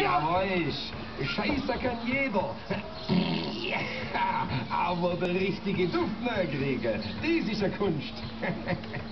Jawohl, Scheißer kann jeder. Ja, aber der richtige Duftner kriegen, das ist eine Kunst.